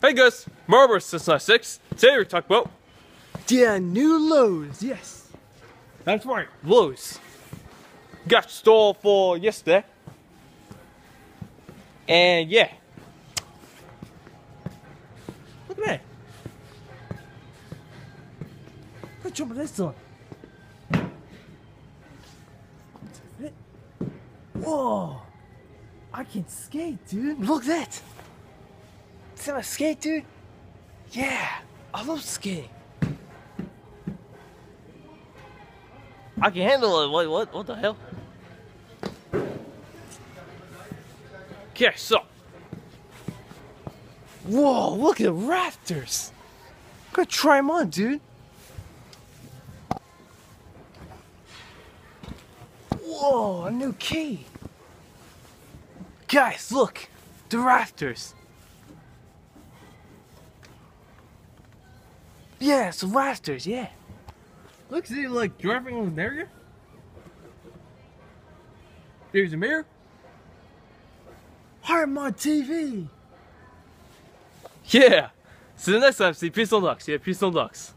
Hey guys, Marlboro 696. Today we're talking about Yeah, new Lowe's, yes. That's right, Lowe's. Got stole for yesterday. And yeah. Look at that. Let's jump this one. Whoa! I can skate, dude. Look at that. See my skate, dude? Yeah, I love skating. I can handle it. Wait, what? What the hell? Okay, so Whoa, look at the rafters. Go try them on, dude. Whoa, a new key. Guys, look. The rafters. Yeah, it's the yeah. look, is he like driving on the area? There's a mirror. Hard my TV. Yeah. See you next time. See, peace on ducks. Yeah, peace on ducks.